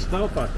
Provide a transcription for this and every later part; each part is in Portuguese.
está, opa.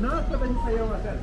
Não, quando a gente saiu umas 10